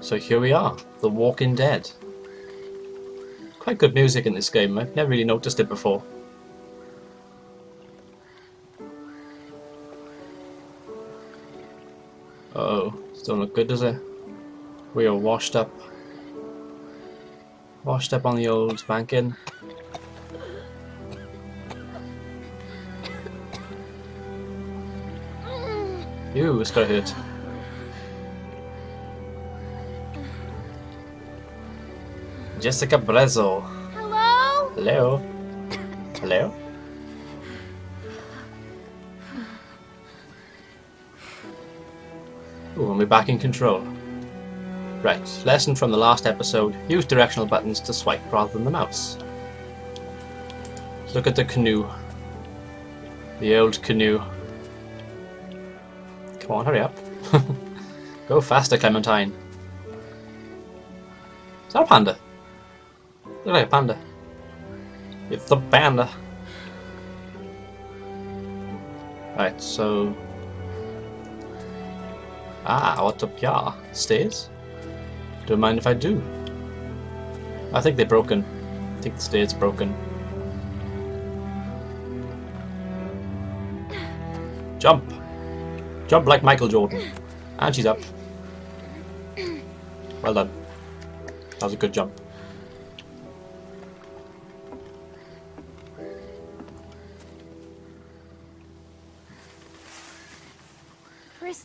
So here we are, The Walking Dead. Quite good music in this game, I've never really noticed it before. Uh oh, still look good does it? We are washed up. Washed up on the old banking. Ew, it's got hurt. Jessica Brezzo. Hello? Hello? Hello? Ooh, and we're back in control. Right, lesson from the last episode. Use directional buttons to swipe rather than the mouse. Look at the canoe. The old canoe. Come on, hurry up. Go faster, Clementine. Is that a panda? Look like a panda. It's the panda. Right, so... Ah, what's up here? Stairs? Don't mind if I do. I think they're broken. I think the stairs broken. Jump! Jump like Michael Jordan. And she's up. Well done. That was a good jump.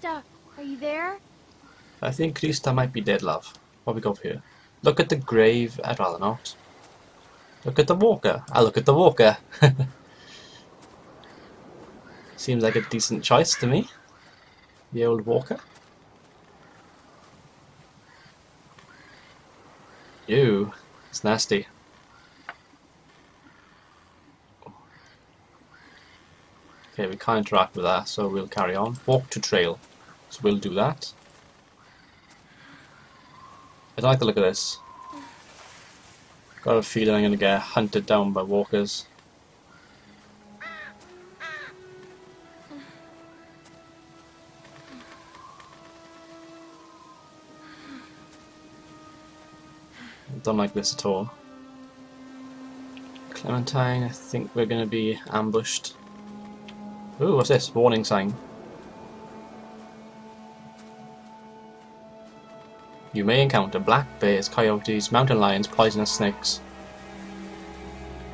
Christa, are you there? I think Christa might be dead, love. What we got here? Look at the grave. I'd rather not. Look at the walker. I look at the walker. Seems like a decent choice to me. The old walker. Ew, it's nasty. Okay, we can't interact with that, so we'll carry on. Walk to trail. So we'll do that. I like the look of this. Got a feeling I'm gonna get hunted down by walkers. Don't like this at all. Clementine, I think we're gonna be ambushed. Ooh, what's this? Warning sign. You may encounter black bears, coyotes, mountain lions, poisonous snakes.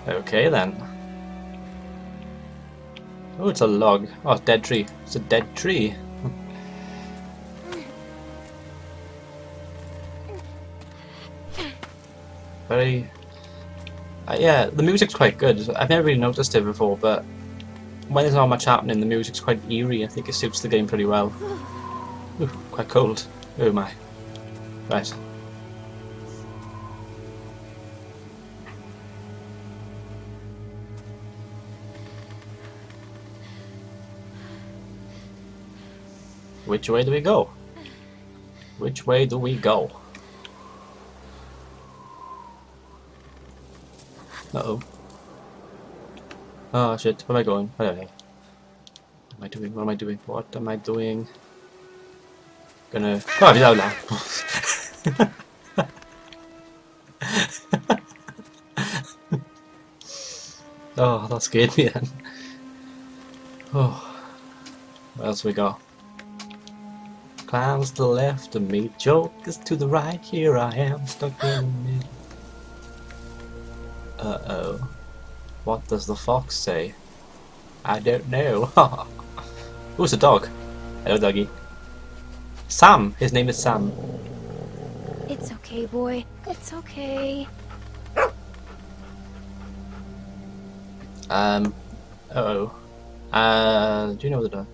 Okay then. Oh, it's a log. Oh, it's dead tree. It's a dead tree. Very... Uh, yeah, the music's quite good. I've never really noticed it before, but when there's not much happening, the music's quite eerie. I think it suits the game pretty well. Ooh, quite cold. Oh my. Right. Which way do we go? Which way do we go? Uh-oh. Oh shit, where am I going? Where am I doing? What am I doing? What am I doing? Gonna... Oh, no, no. oh, that scared me then. Oh. What else we got? Clowns to the left of me, jokers to the right, here I am, stuck in the middle. Uh-oh. What does the fox say? I don't know. Who's the dog? Hello, doggy. Sam! His name is Sam. Okay, boy. It's okay. Um, uh oh. Uh, do you know the dog?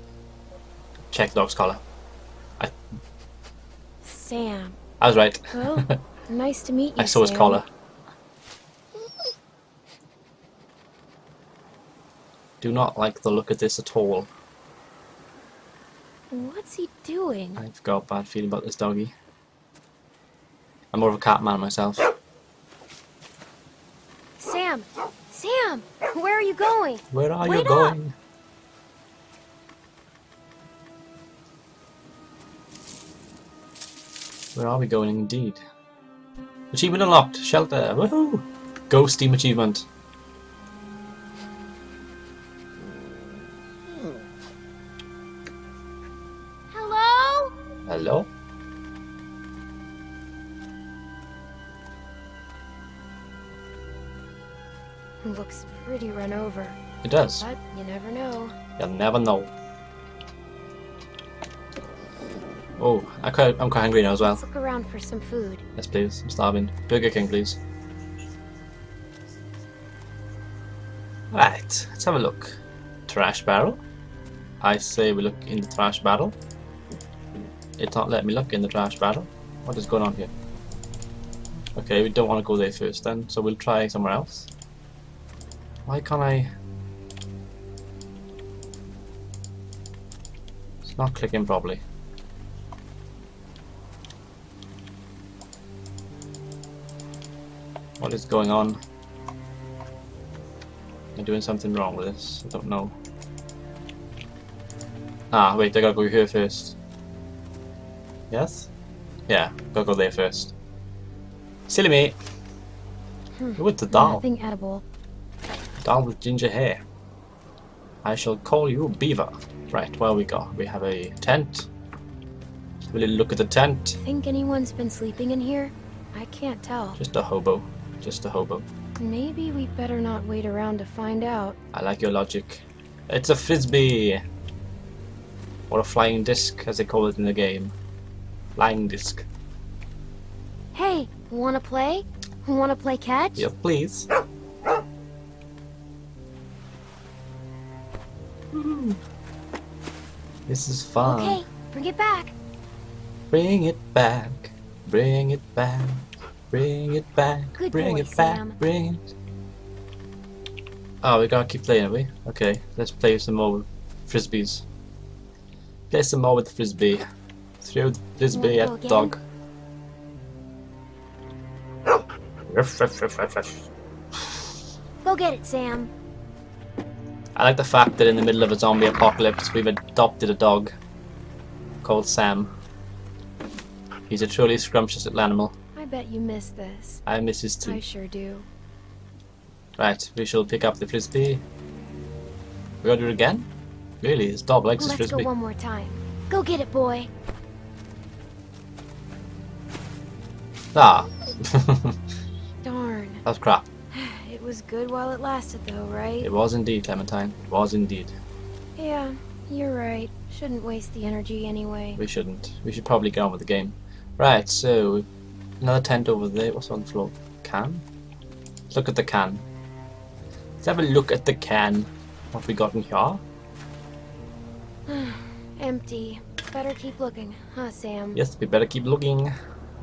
Check the dog's collar. I, Sam. I was right. Oh, nice to meet you, I saw his collar. Do not like the look of this at all. What's he doing? I've got a bad feeling about this doggy. I'm more of a cat man myself. Sam! Sam! Where are you going? Where are you Wait up! going? Where are we going indeed? Achievement unlocked! Shelter! Woohoo! Ghost team achievement. Run over, It does. but you never know. You'll never know. Oh, I quite, I'm quite hungry now as well. Let's look around for some food. Yes, please. I'm starving. Burger King, please. Right, let's have a look. Trash barrel. I say we look in the trash barrel. It's not let me look in the trash barrel. What is going on here? Okay, we don't want to go there first then, so we'll try somewhere else. Why can't I... It's not clicking properly. What is going on? I'm I doing something wrong with this? I don't know. Ah, wait, I gotta go here first. Yes? Yeah, gotta go there first. Silly me! Hmm, Who the doll? Nothing edible. With ginger hair. I shall call you Beaver. Right, well we got. We have a tent. Will you look at the tent? Think anyone's been sleeping in here? I can't tell. Just a hobo. Just a hobo. Maybe we better not wait around to find out. I like your logic. It's a frisbee! Or a flying disc, as they call it in the game. Flying disc. Hey, wanna play? Wanna play catch? Yes, please. Woo. This is fun. Okay, bring it back. Bring it back. Bring it back. Bring it back. Good bring boy, it back. Sam. Bring it. Oh, we gotta keep playing, have we? Okay, let's play some more frisbees. Play some more with frisbee. Throw the frisbee at the dog. Go get it, Sam. I like the fact that in the middle of a zombie apocalypse, we've adopted a dog called Sam. He's a truly scrumptious little animal. I bet you miss this. I miss his I sure do. Right, we shall pick up the frisbee. We gotta do it again? Really, his dog likes his Let's go frisbee. one more time. Go get it, boy. Ah, Darn. that was crap. It was good while it lasted, though, right? It was indeed, Clementine. It was indeed. Yeah, you're right. Shouldn't waste the energy anyway. We shouldn't. We should probably get on with the game. Right, so another tent over there. What's on the floor? Can? Let's look at the can. Let's have a look at the can. What have we got in here? Empty. Better keep looking, huh, Sam? Yes, we better keep looking.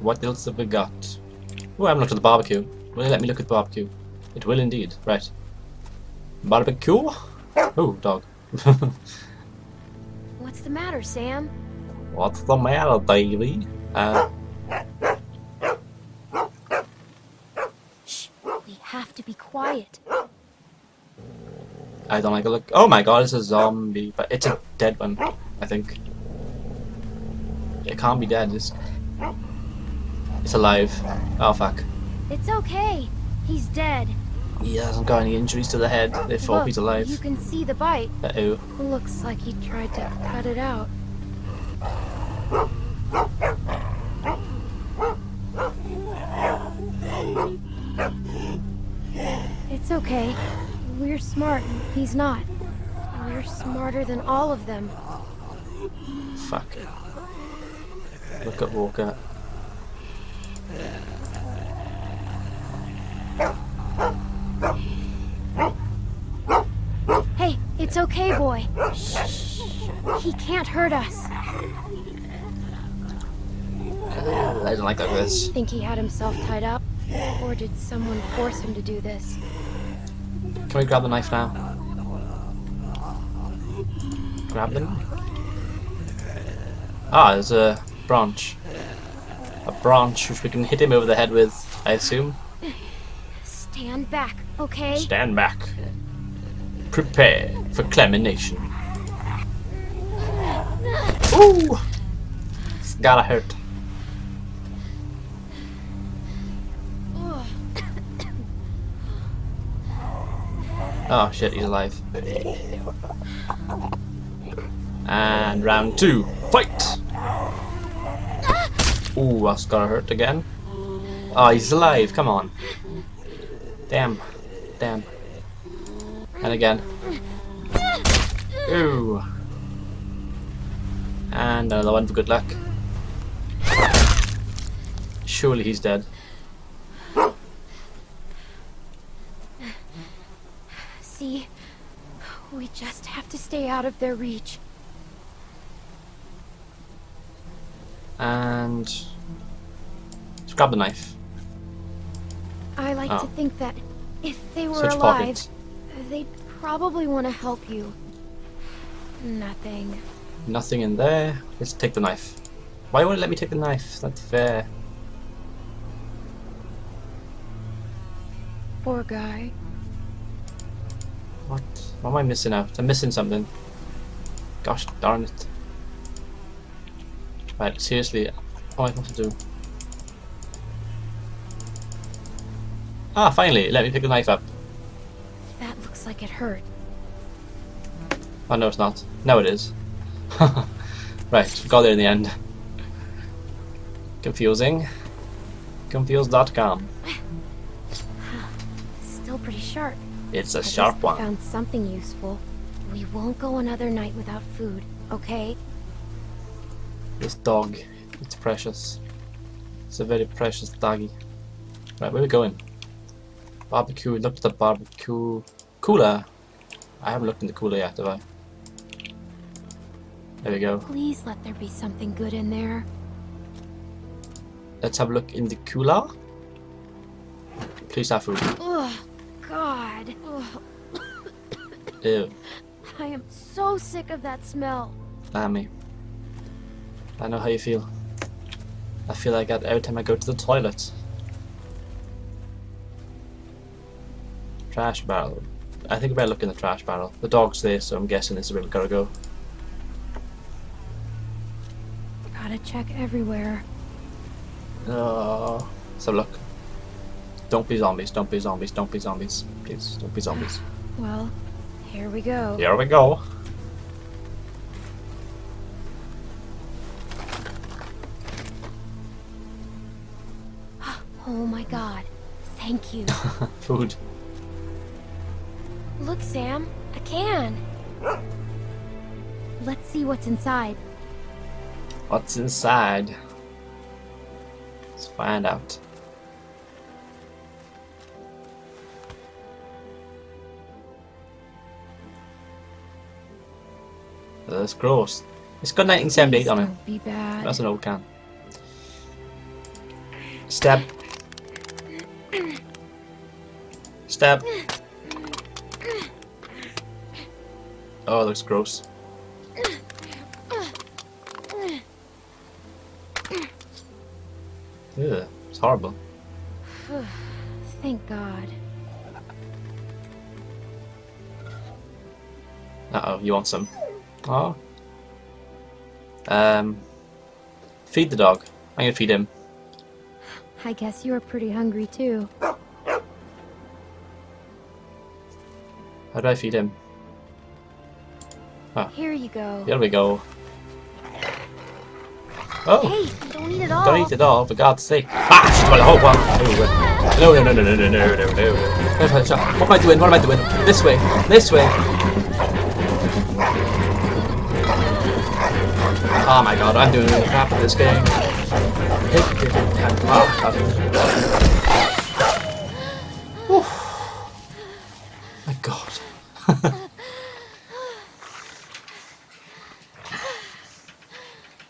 What else have we got? Oh, I'm not at the barbecue. Will you let me look at the barbecue? It will indeed. Right. Barbecue? Oh, dog. What's the matter, Sam? What's the matter, baby? Uh, Shh. We have to be quiet. I don't like a look. Oh my god, it's a zombie. But it's a dead one, I think. It can't be dead. It's, it's alive. Oh fuck. It's okay. He's dead. He hasn't got any injuries to the head. Therefore, Look, he's alive. You can see the bite. Uh oh. Looks like he tried to cut it out. It's okay. We're smart. He's not. We're smarter than all of them. Fuck. Look at Walker. Hey, okay, boy. Shh. He can't hurt us. I don't like that this. Think he had himself tied up? Or did someone force him to do this? Can we grab the knife now? Grab them? Ah, there's a branch. A branch which we can hit him over the head with, I assume. Stand back, okay? Stand back. Prepare for Clemination. Ooh! It's gotta hurt. Oh shit, he's alive. And round two, fight! Ooh, that's gotta hurt again. Oh, he's alive, come on. Damn. Damn. And again. Ooh. And another one for good luck. Surely he's dead. See? We just have to stay out of their reach. And... Let's grab the knife. I like Oh. to think that if they were Search alive, pockets. they'd probably want to help you. Nothing. Nothing in there. Let's take the knife. Why won't it let me take the knife? That's fair. Poor guy. What? What am I missing out? I'm missing something. Gosh darn it. Right, seriously, what am I supposed to do? Ah, finally, let me pick the knife up. That looks like it hurt. Oh no, it's not. No, it is. right, got there in the end. Confusing. Confused.com. Still pretty sharp. It's a least sharp one. Found something useful. We won't go another night without food, okay? This dog, it's precious. It's a very precious doggy. Right, where are we going? Barbecue, look at the barbecue cooler. I haven't looked in the cooler yet, have I? There we go. Please let there be something good in there. Let's have a look in the cooler. Please have food. Oh God. Ugh, Ew, I am so sick of that smell. Damn me. I know how you feel. I feel like that every time I go to the toilet. Trash barrel. I think we better look in the trash barrel. The dog's there, so I'm guessing this is where we gotta go. Gotta check everywhere. Uh, oh, let's look. Don't be zombies, don't be zombies, don't be zombies. Please, don't be zombies. Well, here we go. Here we go. Oh my god. Thank you. Food. Look, Sam. A can. Let's see what's inside. What's inside? Let's find out. That's gross. It's got 1978 on it. Don't be bad. That's an old can. Stab. Stab. Oh, it looks gross. Ew, it's horrible. Thank God. Uh oh, you want some? Oh. Um. Feed the dog. I'm gonna feed him. I guess you're pretty hungry too. How do I feed him? Oh. Here you go. Here we go. Oh! Hey, don't eat it all. Don't eat it all, for God's sake. Ah, she's got a whole one. No, no, no, no, no, no, no, no, no. What am I doing? What am I doing? This way. This way. Oh my god, I'm doing really crap at this game. Oh, God. Whew. My god.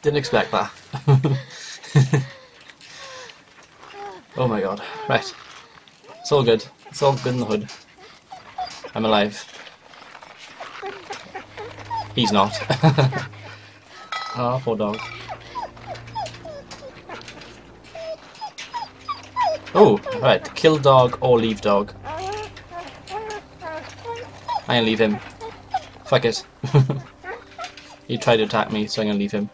Didn't expect that. oh my god. Right. It's all good. It's all good in the hood. I'm alive. He's not. oh, poor dog. Oh, right. Kill dog or leave dog. I'm gonna leave him. Fuck it. he tried to attack me, so I'm gonna leave him.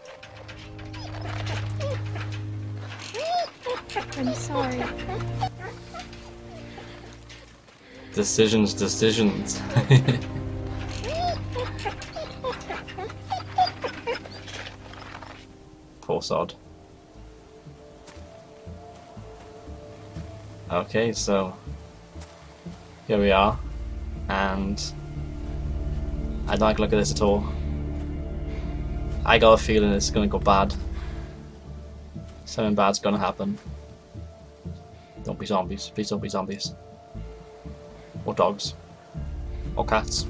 Decisions, decisions. Poor sod. Okay, so here we are, and I don't like look at this at all. I got a feeling it's gonna go bad. Something bad's gonna happen. Don't be zombies. Please don't be zombies. Or dogs. Or cats.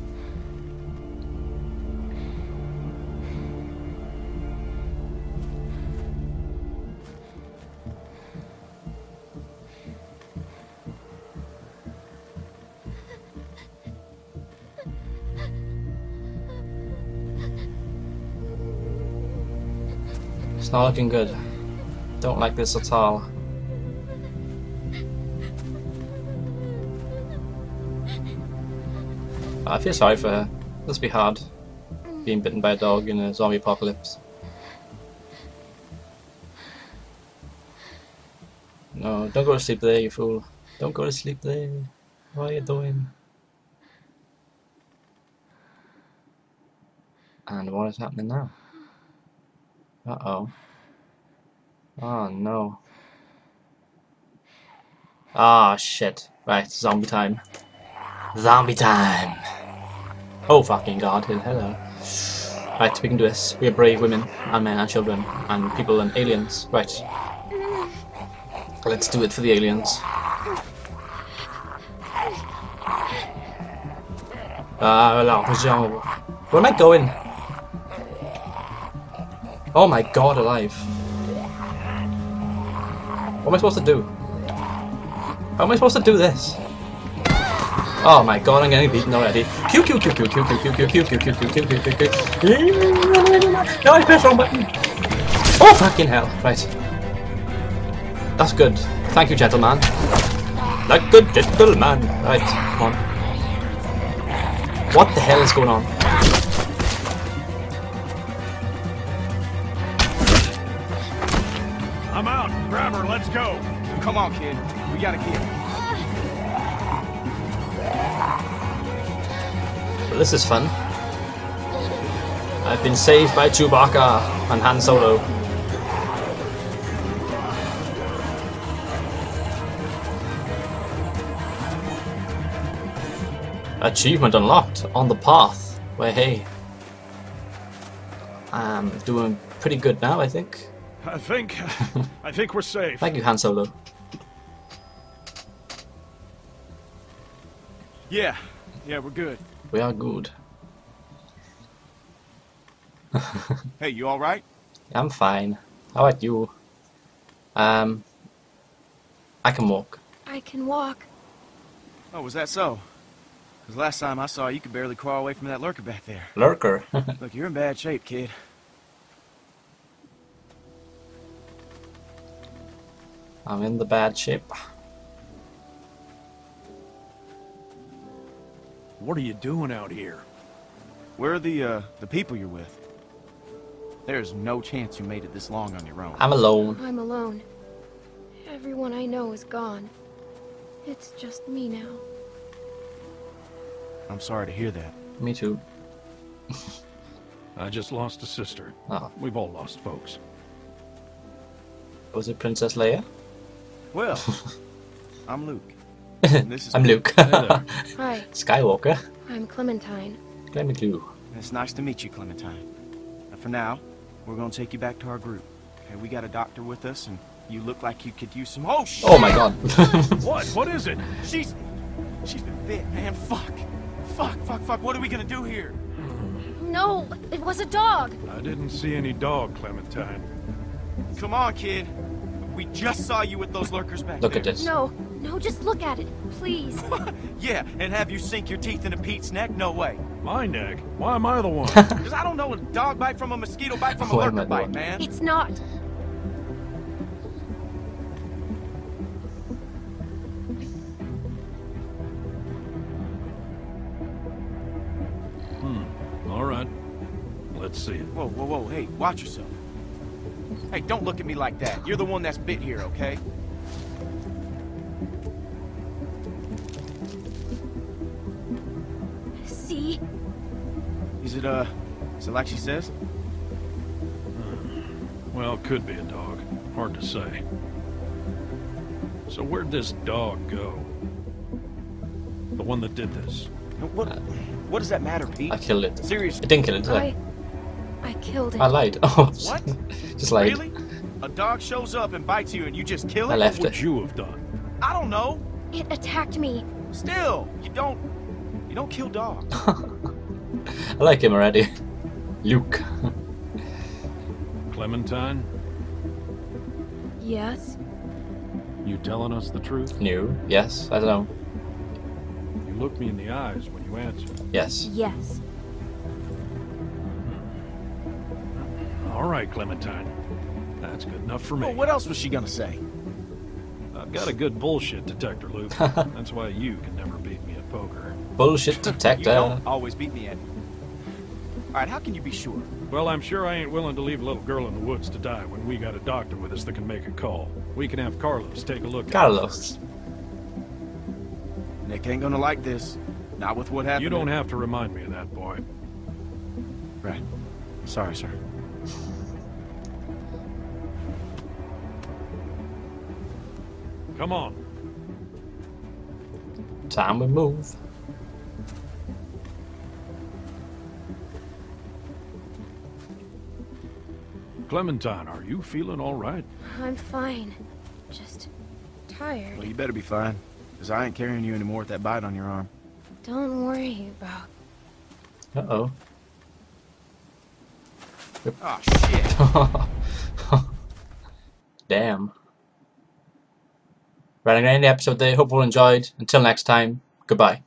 It's not looking good. Don't like this at all. I feel sorry for her. This be hard. Being bitten by a dog in a zombie apocalypse. No, don't go to sleep there, you fool. Don't go to sleep there. What are you doing? And what is happening now? Uh oh. Oh no. Ah shit. Right, zombie time. Zombie time! Oh fucking god, hello. Right, we can do this. We are brave women, and men, and children, and people, and aliens. Right. Let's do it for the aliens. Ah, Where am I going? Oh my god, alive. What am I supposed to do? How am I supposed to do this? Oh my god, I'm getting beaten already. Q Q Q Q Q Q Q Q Q Q Q Q Q Q Q Q No, I pressed wrong button. Oh fucking hell! Right. That's good. Thank you, gentleman. Like good gentleman. Right, come on. What the hell is going on? I'm out. Grab her. Let's go. Come on, kid. We gotta get. This is fun. I've been saved by Chewbacca and Han Solo. Achievement unlocked on the path. Where hey, I'm doing pretty good now, I think. I think, I think we're safe. Thank you, Han Solo. Yeah, yeah, we're good. We are good. Hey, you all right? I'm fine. How about you? Um, I can walk. I can walk. Oh, was that so? Because last time I saw you, you could barely crawl away from that lurker back there. Lurker. Look, you're in bad shape, kid. I'm in the bad shape. What are you doing out here? Where are the, uh, the people you're with? There's no chance you made it this long on your own. I'm alone. I'm alone. Everyone I know is gone. It's just me now. I'm sorry to hear that. Me too. I just lost a sister. Oh, We've all lost folks. was it Princess Leia? Well, I'm Luke. And this is I'm Luke. Hi, Skywalker. I'm Clementine. Clementine. It's nice to meet you, Clementine. And for now, we're gonna take you back to our group. Okay, we got a doctor with us, and you look like you could use some. Oh shit! Oh my god. What? What is it? She's, she's been bit, man. Fuck, fuck, fuck, fuck. What are we gonna do here? No, it was a dog. I didn't see any dog, Clementine. Come on, kid. We just saw you with those lurkers back Look there. at this. No, no, just look at it, please. Yeah, and have you sink your teeth into Pete's neck? No way. My neck? Why am I the one? Because I don't know a dog bite from a mosquito bite from a Why lurker bite, one? man. It's not. Hmm. All right. Let's see it. Whoa, whoa, whoa. Hey, watch yourself. Hey, don't look at me like that. You're the one that's bit here, okay? Is it, uh, is it like she says? Well, could be a dog. Hard to say. So where'd this dog go? The one that did this. What, what does that matter, Pete? I killed it. Seriously, I didn't kill it, did I? I... I killed it. I lied. Oh, What? just lied. really? A dog shows up and bites you and you just kill it? I left What it. would you have done? I don't know. It attacked me. Still, you don't, you don't kill dogs. I like him already. Luke. Clementine, Yes? you telling us the truth? New. Yes. I don't know. You looked me in the eyes when you answered. Yes. Yes. Mm-hmm. All right, Clementine. That's good enough for me. Well, what else was she gonna say? I've got a good bullshit detector, Luke. That's why you can never beat me at poker. Bullshit detector. You detector. don't always beat me at it. All right, how can you be sure? Well, I'm sure I ain't willing to leave a little girl in the woods to die when we got a doctor with us that can make a call. We can have Carlos take a look at Carlos. Nick ain't gonna like this. Not with what happened. You don't have to remind me of that, boy. Right. Sorry, sir. Come on. Time we move. Clementine, are you feeling all right? I'm fine. Just tired. Well, you better be fine, because I ain't carrying you anymore with that bite on your arm. Don't worry about Uh oh. Oh, shit. Damn. Right, I'm going to end the episode there. Hope you all enjoyed. Until next time, goodbye.